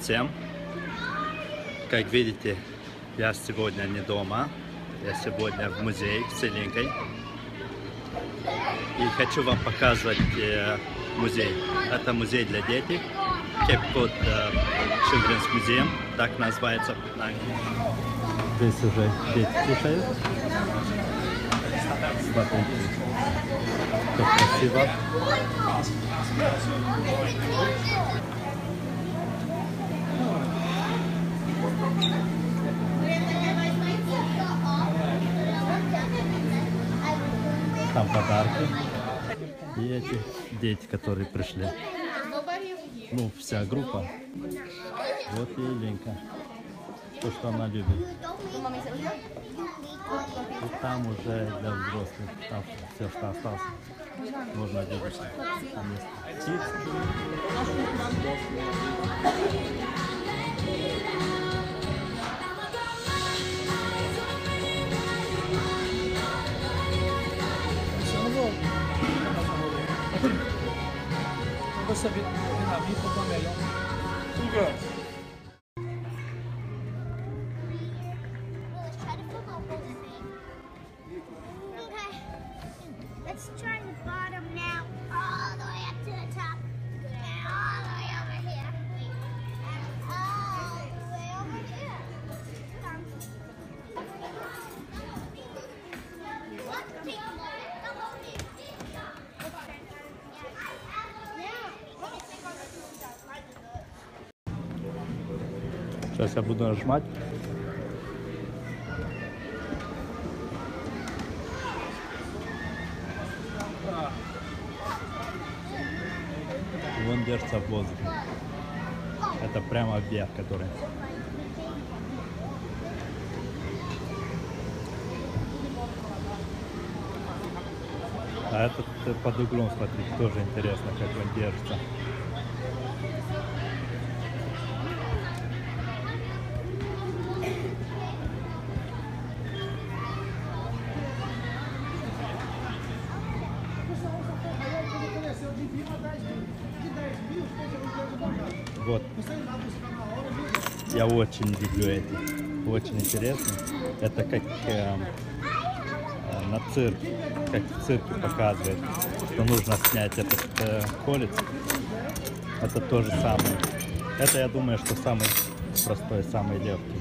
Всем! Как видите, я сегодня не дома. Я сегодня в музее с Целинкой. И хочу вам показать э, музей. Это музей для детей. Кепкот э, Children's Museum, так называется. Здесь уже дети слушают. Смотрите, как красиво. Там подарки. И эти дети, которые пришли. Ну, вся группа. Вот и Ленка. То, что она любит. И там уже для взрослых. Там все, что осталось. Можно видеть. Там есть птицы. saber na vida Vietnamita está é melhor. Obrigado. Сейчас я буду нажимать. Вон держится в воздухе. Это прямо вверх, который. А этот под углом, смотрите, тоже интересно, как он держится. Вот. Я очень люблю эти. Очень интересно. Это как э, э, на цирк, как в цирке показывает, что нужно снять этот э, колец. Это то же самое. Это я думаю, что самый простой, самый легкий.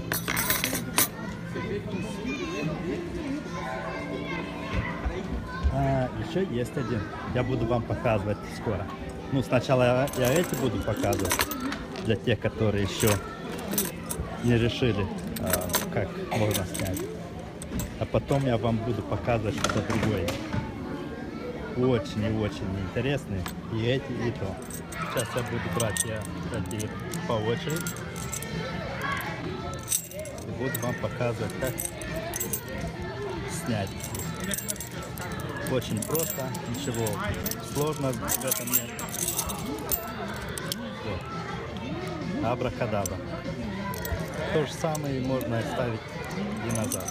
А, еще есть один. Я буду вам показывать скоро. Ну, сначала я, я эти буду показывать для тех, которые еще не решили, а, как можно снять. А потом я вам буду показывать что-то другое. Очень и очень интересные. И эти, и то. Сейчас я буду брать я эти по очереди. И буду вам показывать, как снять. Очень просто, ничего сложного в этом нет. Вот. Абракадабра. То же самое можно ставить и назад.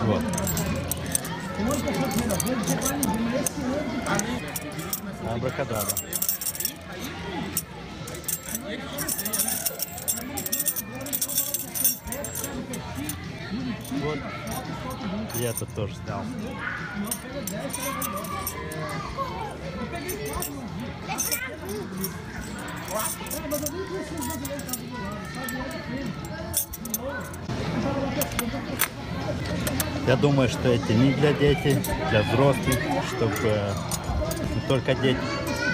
Вот. Абракадабра. Вот. И это тоже снял. Я думаю, что эти не для детей, для взрослых, чтобы э, не только дети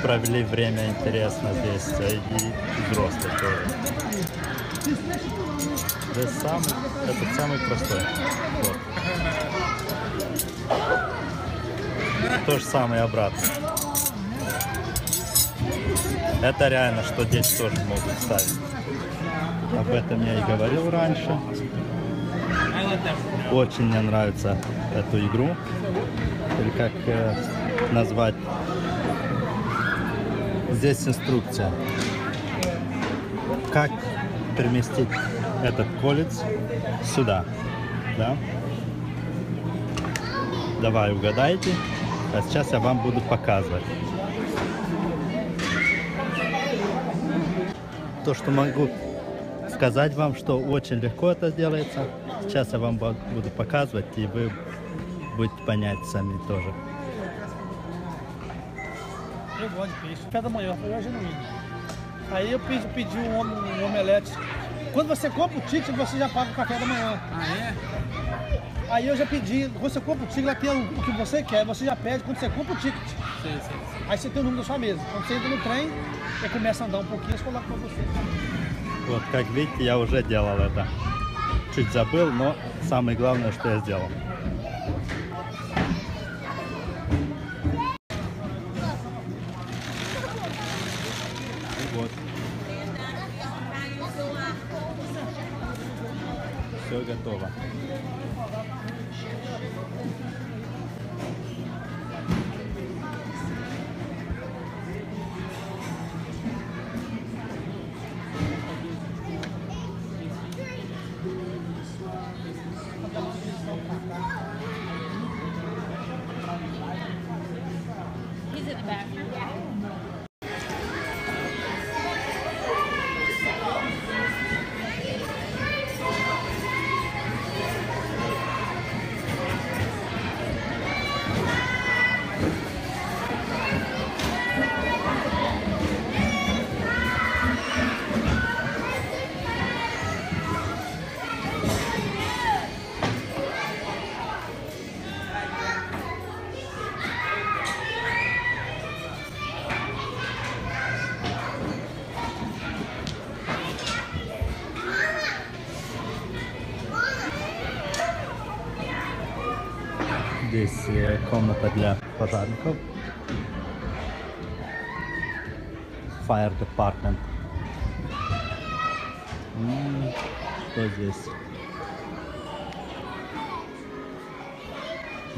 провели время интересно здесь, а и взрослые тоже. Здесь самый, этот самый простой. Вот. То же самое обратно. Это реально, что дети тоже могут ставить. Об этом я и говорил раньше. Очень мне нравится эту игру. Или как э, назвать. Здесь инструкция. Как переместить этот колец сюда. Да? Давай угадайте. А сейчас я вам буду показывать. То, что могу сказать вам, что очень легко это делается. Сейчас я вам бу- буду показывать, и вы будете понять сами тоже. Eu gosto de peixe. Café da manhã, eu é genuíno. Aí eu pedi, pedi um, um omelete. Quando você compra o ticket, você já paga o café da manhã. Ah, é? Aí eu já pedi, quando você compra o ticket, lá tem o, o que você quer, você já pede quando você compra o ticket. Sei, sei, sei. Aí você tem o número da sua mesa. Quando você entra no trem, ele começa a andar um pouquinho, você coloca pra você. Вот, как видите, я уже делал это. Чуть забыл, но самое главное, что я сделал. И вот. Все готово. Здесь комната для пожарников. Fire Department. Что здесь?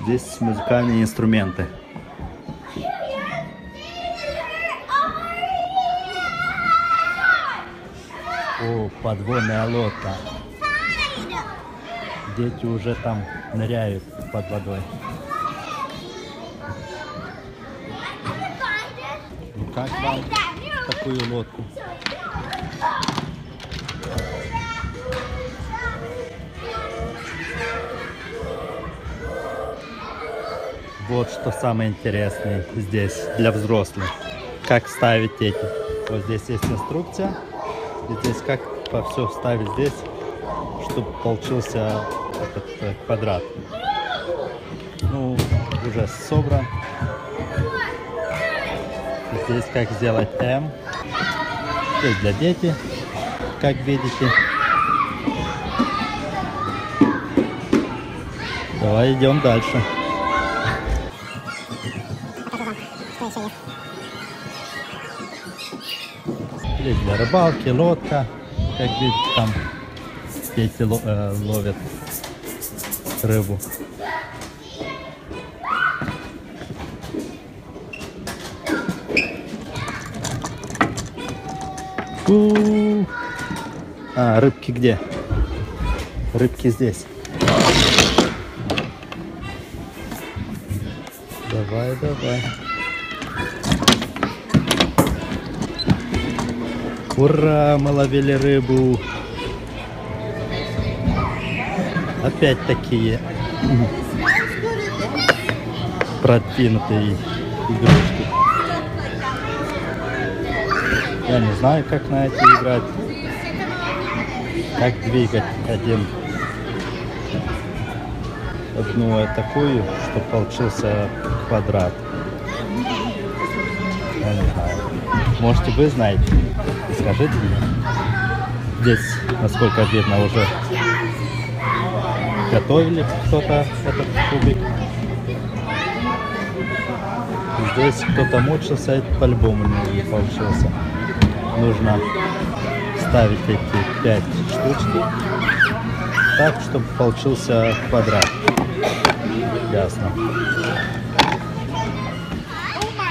Здесь музыкальные инструменты. О, подводная лодка. Дети уже там ныряют под водой. Как вам такую лодку? Вот что самое интересное здесь для взрослых. Как ставить эти. Вот здесь есть инструкция. И здесь как по все ставить здесь, чтобы получился этот э, квадрат. Ну, уже собран. Здесь как сделать М. Здесь для дети, как видите. Давай идем дальше. Здесь для рыбалки, лодка. Как видите, там дети э, ловят рыбу. У. А, рыбки где? Рыбки здесь. Давай, давай. Ура, мы ловили рыбу. Опять такие продвинутые игрушки. Я не знаю, как на эти играть. Как двигать один одну такую, чтобы получился квадрат. Я не знаю. Можете вы знаете? И скажите мне. Здесь, насколько видно, уже готовили кто-то этот кубик. Здесь кто-то мучился, по-любому не получился. Нужно ставить эти пять штучки так, чтобы получился квадрат. Ясно.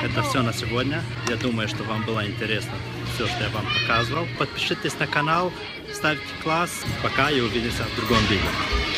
Это все на сегодня. Я думаю, что вам было интересно все, что я вам показывал. Подпишитесь на канал, ставьте класс. Пока и увидимся в другом видео.